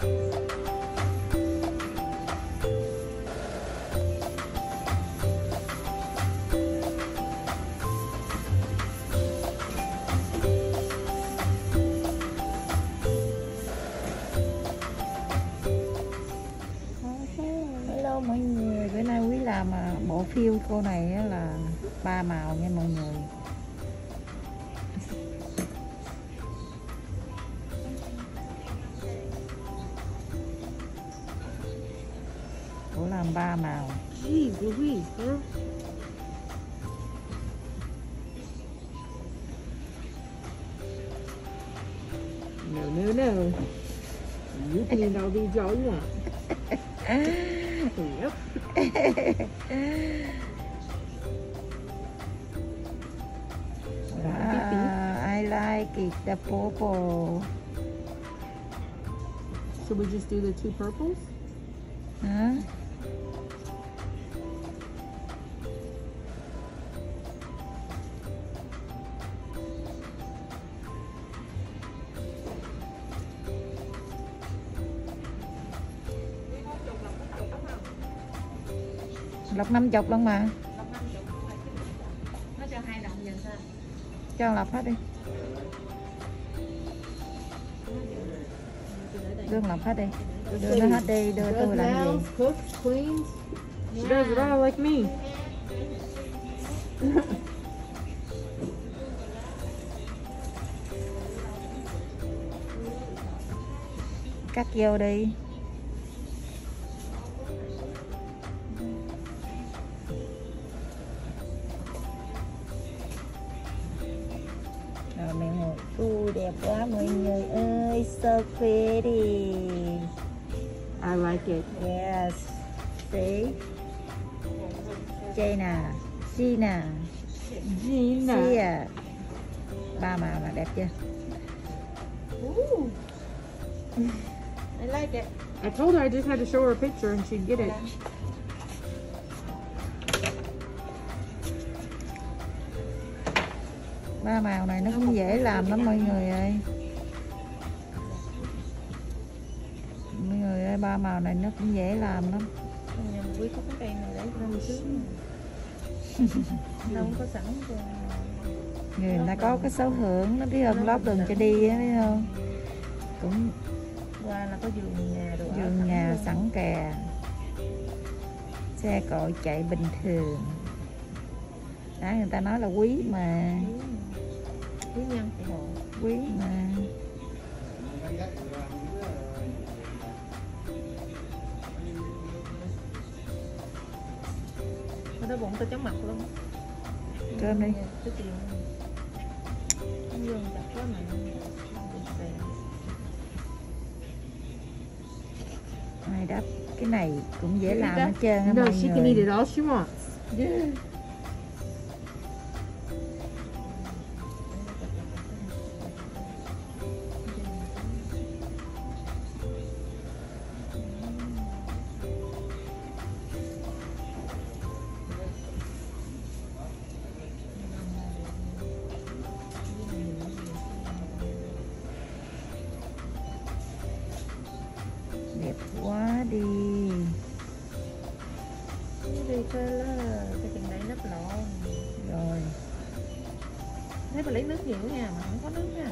Hello mọi người, bữa nay quý làm à, bộ phiêu cô này là ba màu nha mọi người. Cô làm ba màu Jeez Louise, girl. No, no, no. You cleaned all these all you want. Yep. I like it, the purple Should we just do the two purples? Hả? Lọc năm chục luôn mà Nó cho hai đồng dần sao? Cho lọc hết đi Đưa lọc hết đi Đưa nó hết đi, đưa tôi làm gì cleans. She does it all like me. Cắt vô đi đẹp quá mọi người ơi So pretty I like it. Yes See Jaina Gina Gina. Sia Ba màu là đẹp chưa Ooh. I like it. I told her I just had to show her a picture and she'd get it. Ba màu này nó cũng dễ làm lắm mọi người ơi. Mọi người ơi ba màu này nó cũng dễ làm lắm. Nhà quý có cái cây này để rau sướng đâu có sẵn cho người ta có cái số hưởng nó biết không? Lót đường cho đi á biết không? Cũng qua là có vườn nhà rồi vườn nhà sẵn kè. Xe cộ chạy bình thường. Đó người ta nói là quý mà quý nhân hộ quý mà. Nó đói bụng tao chóng mặt luôn. Cơm đi. Cái tiền vườn chặt quá mà. Ai đắp cái này cũng dễ làm hết trơn á mọi she can eat người lấy nước nhiều nha mà không có nước nha.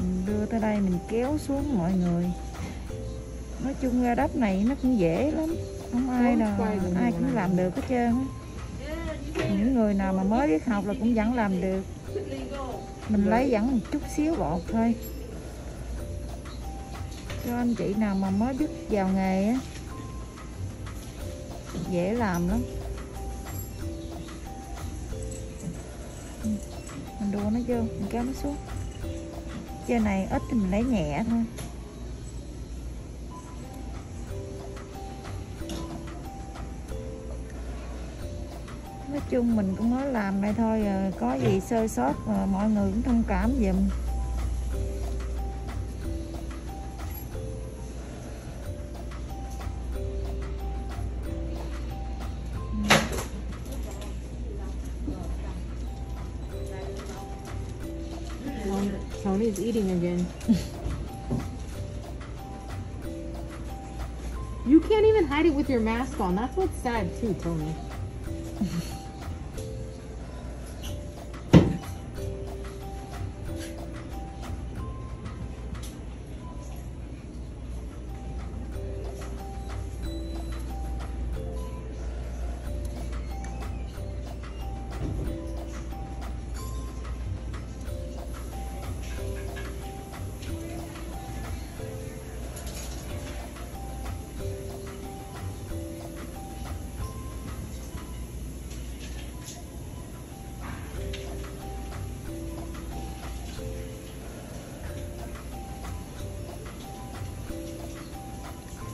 Mình đưa tới đây mình kéo xuống mọi người. Nói chung ra đất này nó cũng dễ lắm. Không ai nào ai cũng làm được hết trơn những người nào mà mới biết học là cũng vẫn làm được. Mình lấy dẫn một chút xíu bột thôi. Cho anh chị nào mà mới biết vào nghề á dễ làm lắm. Mình đua nó vô mình kéo nó xuống giờ này ít thì mình lấy nhẹ thôi. Nói chung mình cũng mới làm đây thôi à, có gì sơ sót à, mọi người cũng thông cảm giùm. Tony's eating again. you can't even hide it with your mask on. That's what's sad too, Tony.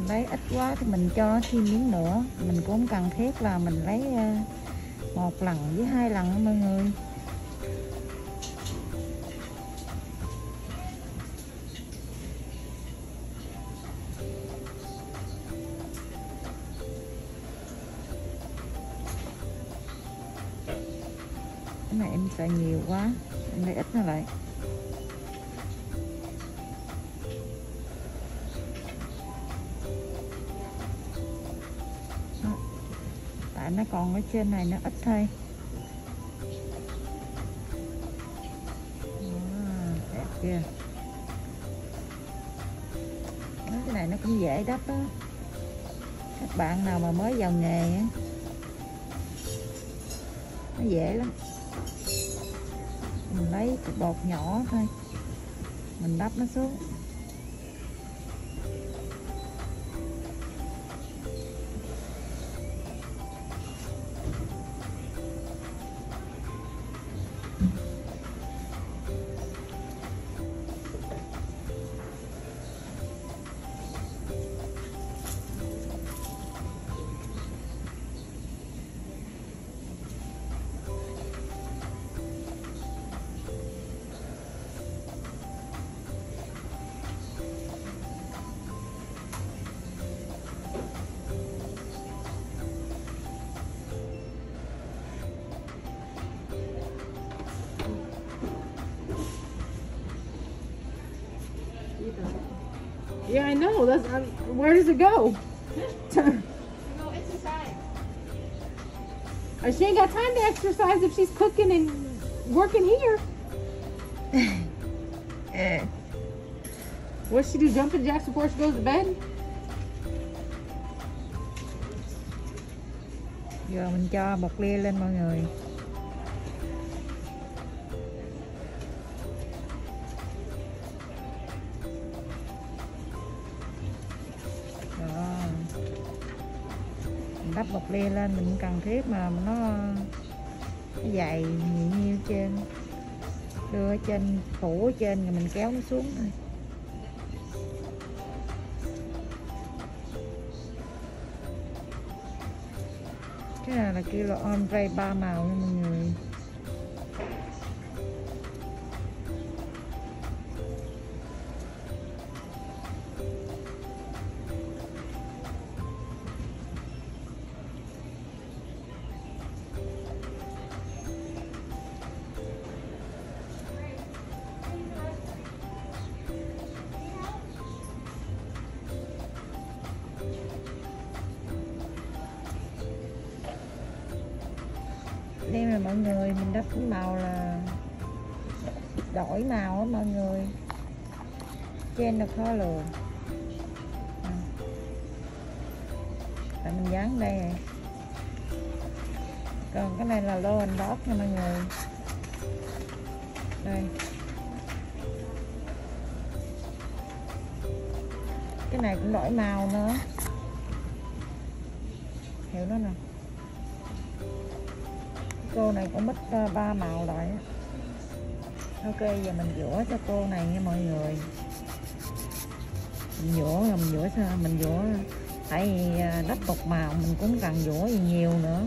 Mình lấy ít quá thì mình cho thêm miếng nữa. Mình cũng không cần thiết là mình lấy ờ, một lần với hai lần đó, mọi người. Cái này em sợ nhiều quá, em lấy ít nó lại. Nó còn ở trên này nó ít thôi. Đó, đẹp kìa. Mấy cái này nó cũng dễ đắp á. Các bạn nào mà mới vào nghề á nó dễ lắm. Mình lấy bột nhỏ thôi mình đắp nó xuống. Know. That's um, where does it go? She ain't got time to exercise if she's cooking and working here. What's she do? Jumping jacks before she goes to bed? giờ mình cho bột lia lên mọi người mình bọc bột lên mình cần thiết mà nó, nó dày nhiều nhiêu trên đưa trên phủ ở trên rồi mình kéo nó xuống thôi. Cái này là kêu là ombre ba màu nha mọi người. Đây là mọi người, mình đắp cái màu là đổi màu á mọi người. Trên là khó lường À. tại mình dán đây này. còn cái này là lô anh đót nha mọi người. Đây. Cái này cũng đổi màu nữa. Hiểu nó nè cô này cũng mất ờ, ba màu rồi ok giờ mình rửa cho cô này nha mọi người. Mình rửa, rồi mình rửa sao? Mình rửa, tại vì ờ, đất một màu mình cũng cần rửa gì nhiều nữa.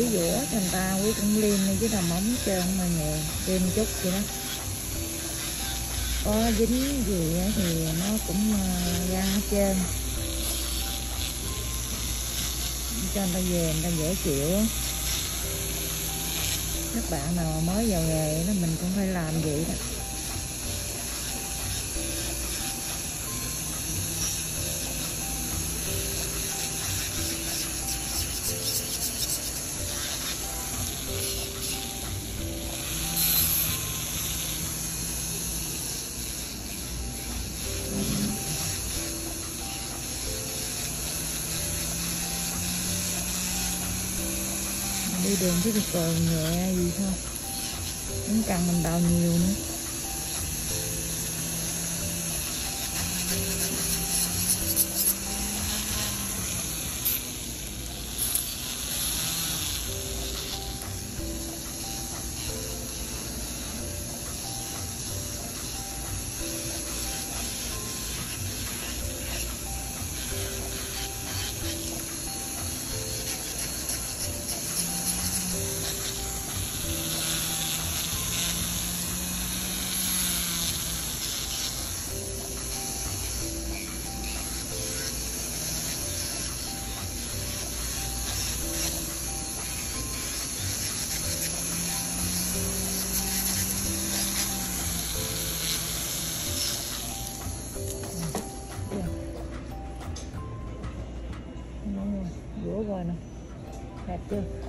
Lúc nào dũa ta quý cũng liêm đi chứ móng trơn mà nhẹ liêm chút vậy đó. Có dính gì thì nó cũng ờ, ra hết trơn. Cho người ta về, người ta dễ chịu các bạn nào mới vào nghề đó, mình cũng phải làm vậy đó. Đi đường cái cờ nhẹ gì thôi. Không cần mình đào nhiều nữa. Yeah.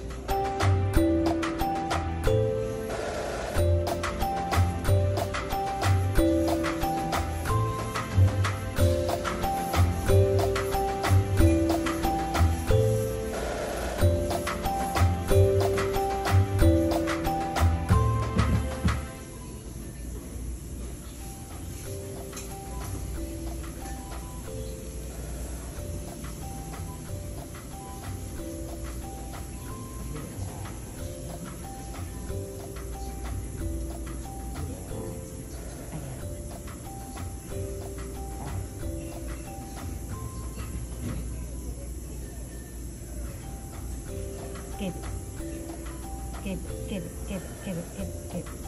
けるけるけるけるけるけるける